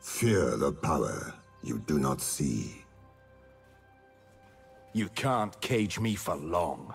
Fear the power you do not see. You can't cage me for long.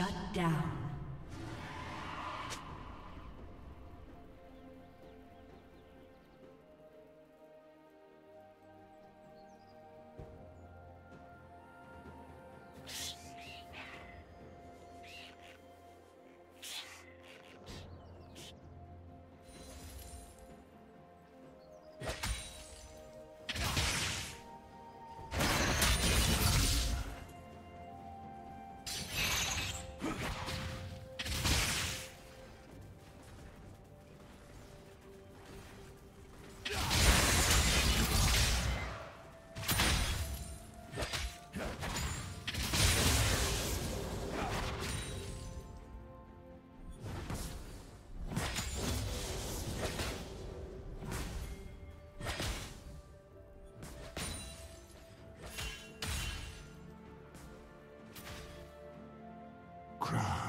Shut down. cry.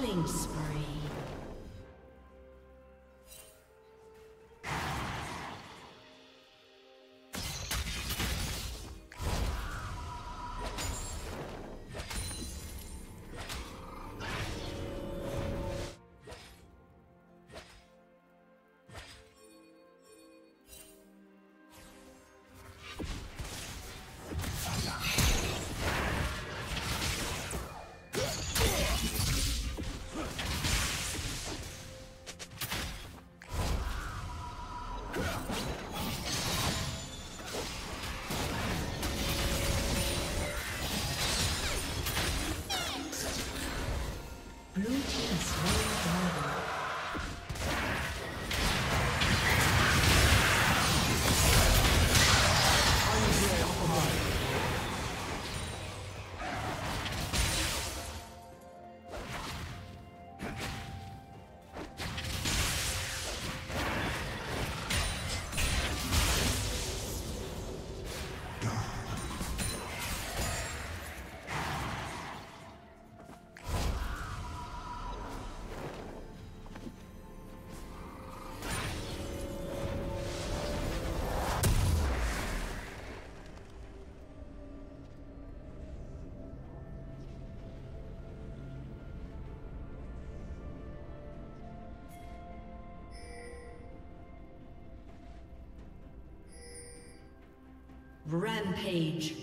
Killing spree. Rampage.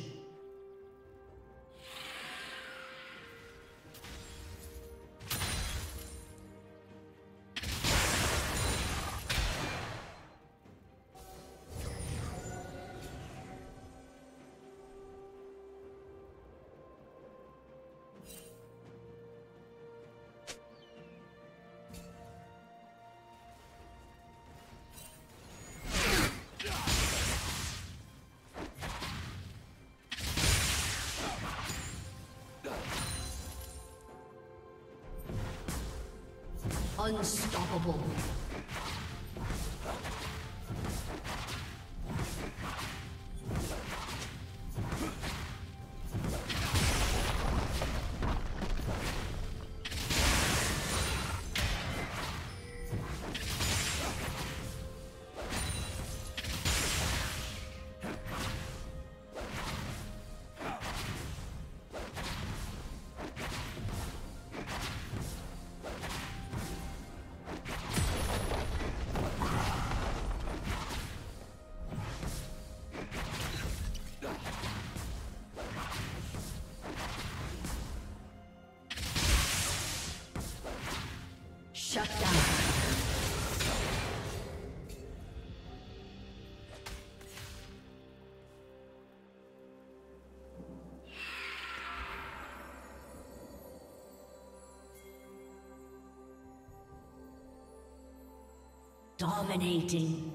Unstoppable. Dominating.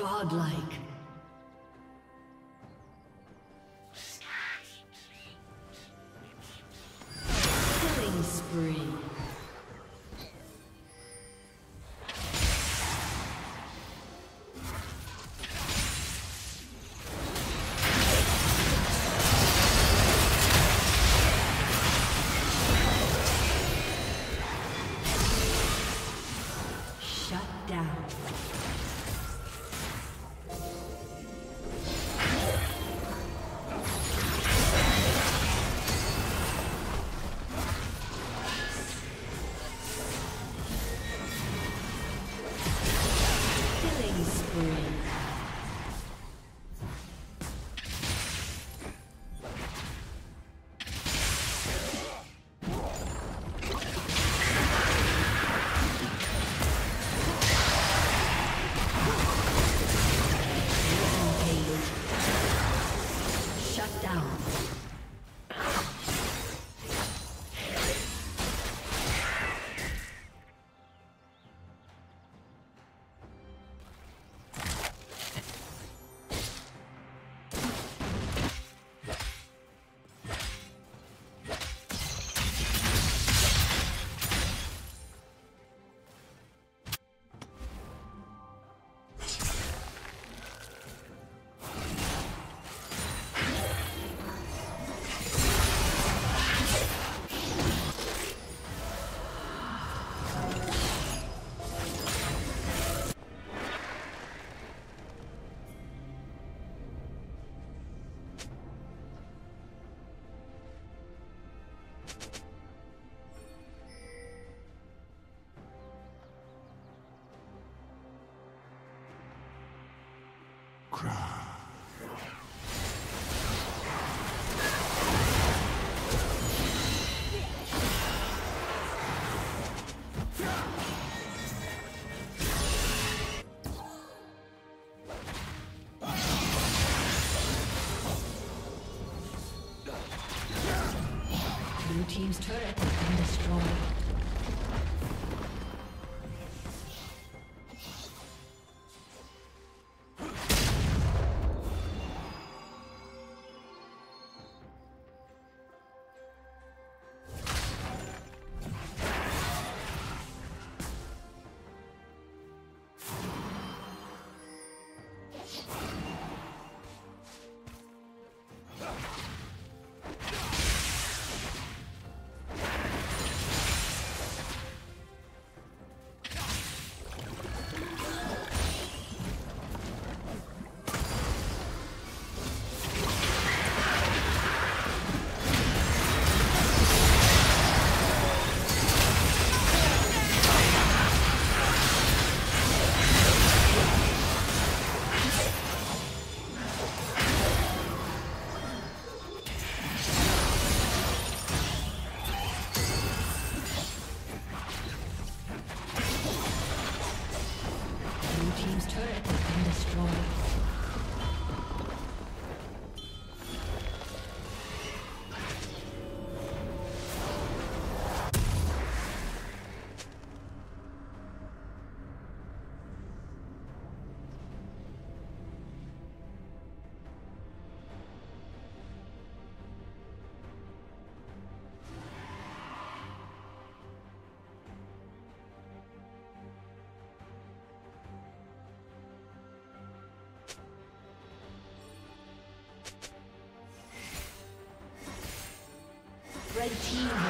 Godlike. Red team